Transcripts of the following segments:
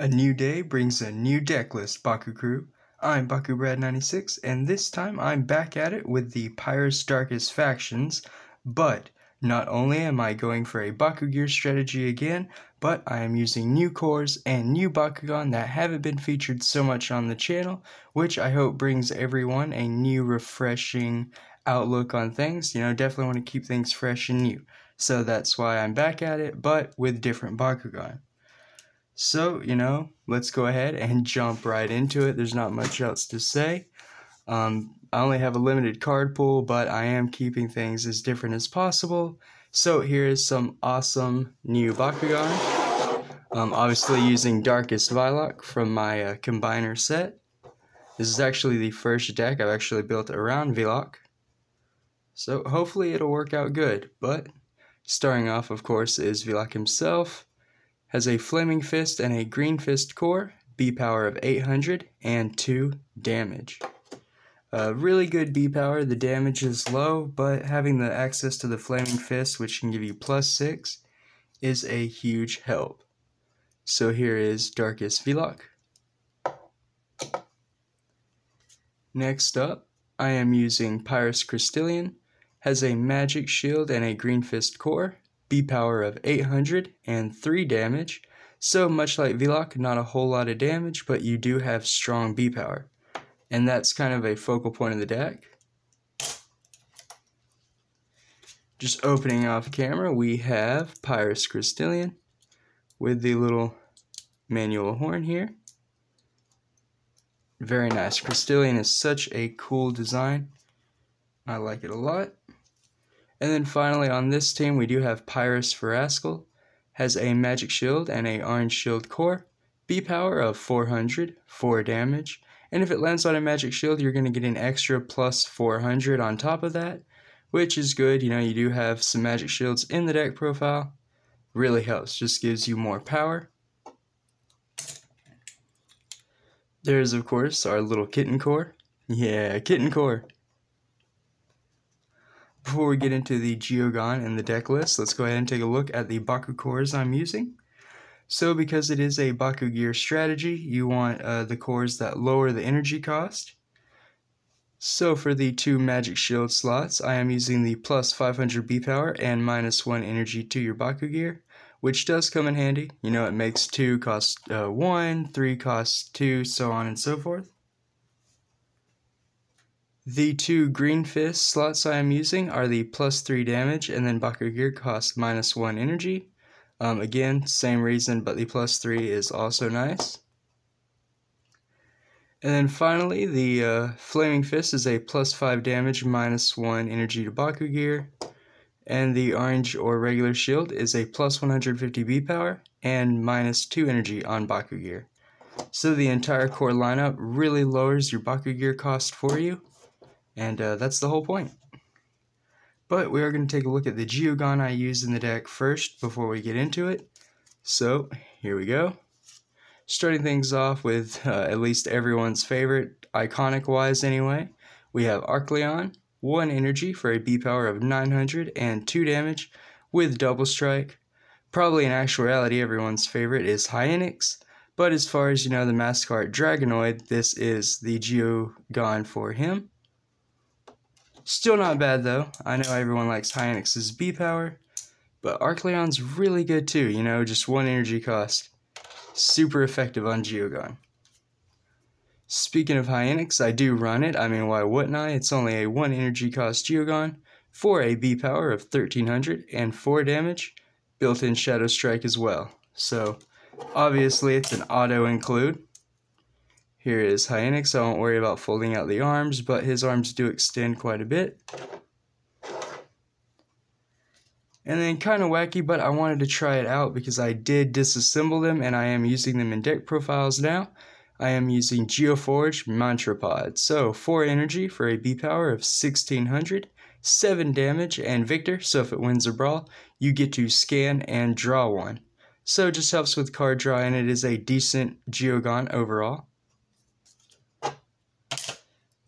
A new day brings a new deck list, Baku crew. I'm BakuBrad96, and this time I'm back at it with the Pyrus Darkus factions, but not only am I going for a Baku Gear strategy again, but I am using new cores and new Bakugan that haven't been featured so much on the channel, which I hope brings everyone a new refreshing outlook on things. You know, definitely want to keep things fresh and new. So that's why I'm back at it, but with different Bakugan. So, you know, let's go ahead and jump right into it. There's not much else to say. Um, I only have a limited card pool, but I am keeping things as different as possible. So here is some awesome new Bakugan. Um, obviously using Darkus Viloch from my uh, Combiner set. This is actually the first deck I've actually built around Viloch. So hopefully it'll work out good, but starting off of course is Viloch himself has a Flaming Fist and a Green Fist core, B power of 800, and 2 damage. Uh, really good B power, the damage is low, but having the access to the Flaming Fist, which can give you plus 6, is a huge help. So here is Darkus Viloch. Next up, I am using Pyrus Crystallion, has a Magic Shield and a Green Fist core, B power of 800 and 3 damage. So much like Viloch, not a whole lot of damage, but you do have strong B power. And that's kind of a focal point of the deck. Just opening off camera, we have Pyrus Crystallion with the little manual horn here. Very nice. Crystallion is such a cool design. I like it a lot. And then finally on this team we do have Pyrus Verascal, has a magic shield and a orange shield core, B power of 400, 4 damage, and if it lands on a magic shield you're going to get an extra plus 400 on top of that, which is good, you know, you do have some magic shields in the deck profile, really helps, just gives you more power. There's of course our little kitten core, yeah, kitten core. Before we get into the Geogan and the deck list, let's go ahead and take a look at the Baku cores I'm using. So because it is a Baku gear strategy, you want uh, the cores that lower the energy cost. So for the two Magic Shield slots, I am using the plus 500 B power and minus 1 energy to your Baku gear, which does come in handy. You know, it makes 2 cost uh, 1, 3 cost 2, so on and so forth. The two green fist slots I am using are the plus 3 damage and then Bakugear cost minus 1 energy. Um, again, same reason, but the plus 3 is also nice. And then finally, the uh, Flaming Fist is a plus 5 damage, minus 1 energy to Baku Gear. And the orange or regular shield is a plus 150 B power and minus 2 energy on Baku Gear. So the entire core lineup really lowers your Baku Gear cost for you. And uh, that's the whole point. But we are going to take a look at the Geogan I used in the deck first before we get into it. So here we go. Starting things off with uh, at least everyone's favorite, iconic wise anyway, we have Arcleon, 1 energy for a B power of 900 and 2 damage with double strike. Probably in actuality everyone's favorite is Hyenix, but as far as you know the mascot Dragonoid, this is the Geogan for him. Still not bad though. I know everyone likes Hyenix's B power, but Arcleon's really good too, you know, just one energy cost. Super effective on Geogan. Speaking of Hyenix, I do run it. I mean, why wouldn't I? It's only a 1 energy cost Geogan for a B power of 1300 and 4 damage, built in Shadow Strike as well. So, obviously, it's an auto include. Here is Hyenix, I won't worry about folding out the arms, but his arms do extend quite a bit. And then kind of wacky, but I wanted to try it out because I did disassemble them and I am using them in deck profiles now. I am using Geoforge Mantra Pod. So 4 energy for a B power of 1600, 7 damage, and Victor, so if it wins a brawl, you get to scan and draw one. So it just helps with card draw and it is a decent Geogan overall.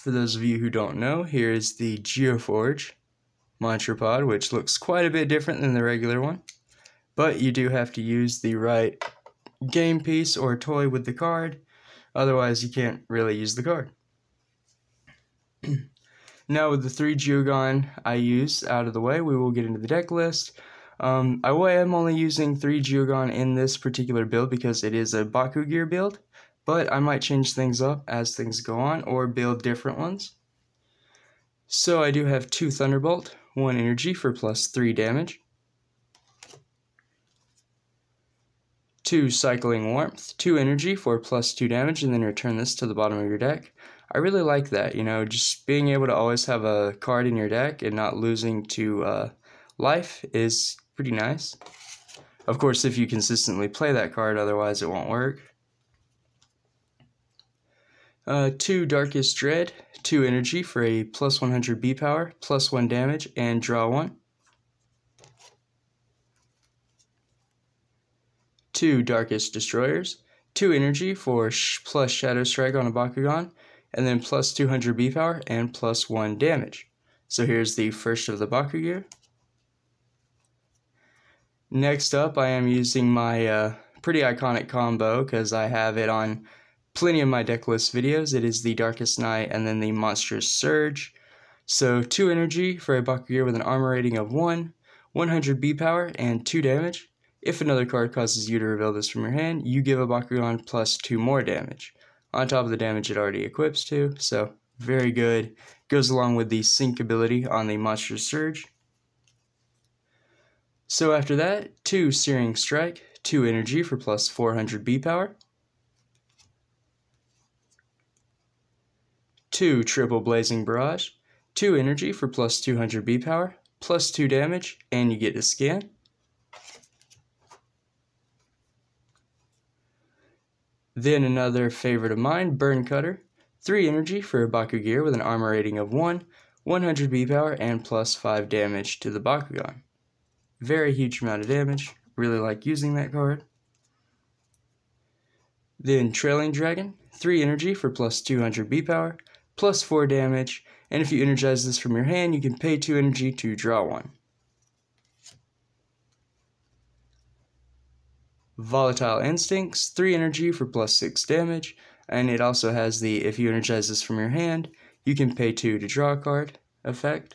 For those of you who don't know, here is the Geoforge Mantra Pod, which looks quite a bit different than the regular one. But you do have to use the right game piece or toy with the card. Otherwise, you can't really use the card. now, with the three Geogan I use out of the way, we will get into the deck list. Um, I am only using three Geogan in this particular build because it is a Baku Gear build, but I might change things up as things go on or build different ones. So I do have two Thunderbolt, one energy for plus three damage. Two Cycling Warmth, two energy for plus two damage, and then return this to the bottom of your deck. I really like that, you know, just being able to always have a card in your deck and not losing to uh, life is pretty nice. Of course, if you consistently play that card, otherwise it won't work. Uh, 2 Darkus Dread, 2 energy for a plus 100 B power, plus 1 damage, and draw 1. 2 Darkus Destroyers, 2 energy for sh plus Shadow Strike on a Bakugan, and then plus 200 B power and plus 1 damage. So here's the first of the Baku gear. Next up, I am using my uh, pretty iconic combo because I have it on plenty of my deck list videos. It is the Darkest Night and then the Monstrous Surge. So 2 energy for a Bakugear with an armor rating of 1, 100 B power, and 2 damage. If another card causes you to reveal this from your hand, you give a Bakugan plus 2 more damage, on top of the damage it already equips to, so very good. Goes along with the Sync ability on the Monstrous Surge. So after that, 2 Searing Strike, 2 energy for plus 400 B power. 2 Triple Blazing Barrage, 2 energy for plus 200 B power, plus 2 damage, and you get to scan. Then another favorite of mine, Burn Cutter, 3 energy for a Bakugear with an armor rating of 1, 100 B power, and plus 5 damage to the Bakugan. Very huge amount of damage. Really like using that card. Then Trailing Dragon, 3 energy for plus 200 B power, plus 4 damage, and if you energize this from your hand, you can pay 2 energy to draw 1. Volatile Instincts, 3 energy for plus 6 damage, and it also has the if you energize this from your hand, you can pay 2 to draw a card effect.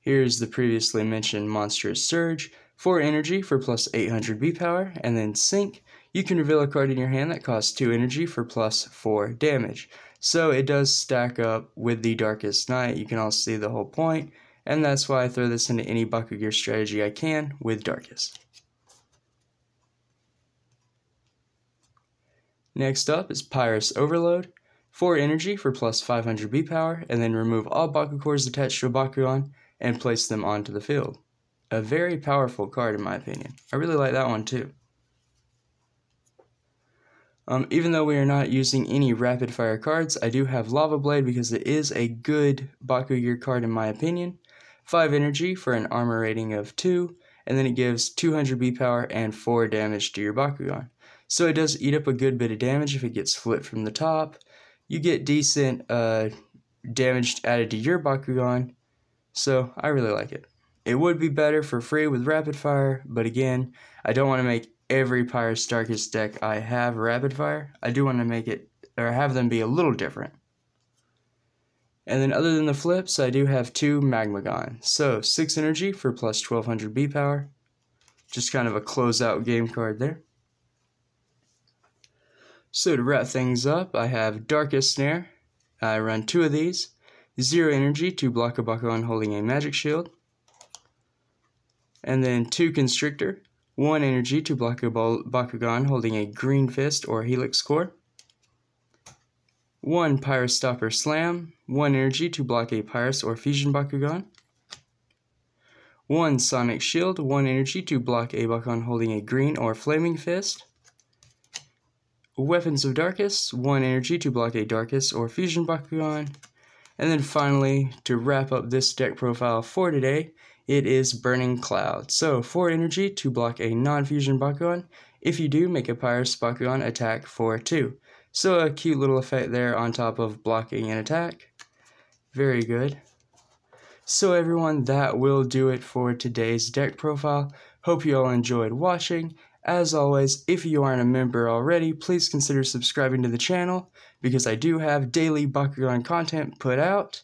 Here's the previously mentioned Monstrous Surge. 4 energy for plus 800 B power, and then Sync. You can reveal a card in your hand that costs 2 energy for plus 4 damage. So it does stack up with the Darkest Night. You can all see the whole point, and that's why I throw this into any Bakugear strategy I can with Darkus. Next up is Pyrus Overload. 4 energy for plus 500 B power, and then remove all Baku cores attached to a Bakugan and place them onto the field. A very powerful card in my opinion. I really like that one too. Um, even though we are not using any rapid fire cards, I do have Lava Blade because it is a good Baku Gear card in my opinion. 5 energy for an armor rating of 2, and then it gives 200 B power and 4 damage to your Bakugan. So it does eat up a good bit of damage if it gets flipped from the top. You get decent uh, damage added to your Bakugan, so I really like it. It would be better for free with rapid fire, but again, I don't want to make every Pyrus Darkus deck I have rapid fire. I do want to make it, or have them be a little different. And then other than the flips, I do have two Magmagon. So 6 energy for plus 1200 B power. Just kind of a closeout game card there. So to wrap things up, I have Darkus Snare. I run two of these. Zero energy to block a Bakugan holding a magic shield. And then two Constrictor. One energy to block a Bakugan holding a green fist or helix core. One Pyrus Stopper Slam. One energy to block a Pyrus or Fusion Bakugan. One Sonic Shield. One energy to block a Bakugan holding a green or flaming fist. Weapons of Darkus. One energy to block a Darkus or Fusion Bakugan. And then finally, to wrap up this deck profile for today, it is Burning Cloud. So, 4 energy to block a non-fusion Bakugan. If you do, make a Pyrus Bakugan attack for 2. So a cute little effect there on top of blocking an attack. Very good. So everyone, that will do it for today's deck profile. Hope you all enjoyed watching. As always, if you aren't a member already, please consider subscribing to the channel because I do have daily Bakugan content put out.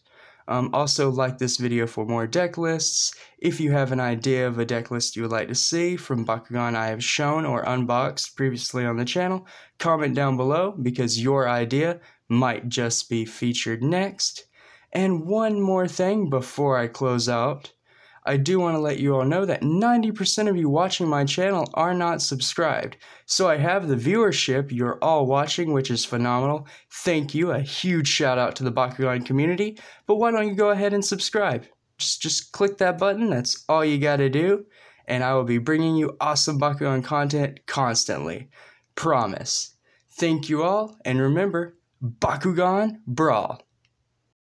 Um, also, like this video for more deck lists. If you have an idea of a deck list you would like to see from Bakugan I have shown or unboxed previously on the channel, comment down below because your idea might just be featured next. And one more thing before I close out. I do want to let you all know that 90% of you watching my channel are not subscribed. So I have the viewership you're all watching, which is phenomenal. Thank you. A huge shout out to the Bakugan community. But why don't you go ahead and subscribe? Just, just click that button. That's all you got to do. And I will be bringing you awesome Bakugan content constantly. Promise. Thank you all. And remember, Bakugan Brawl.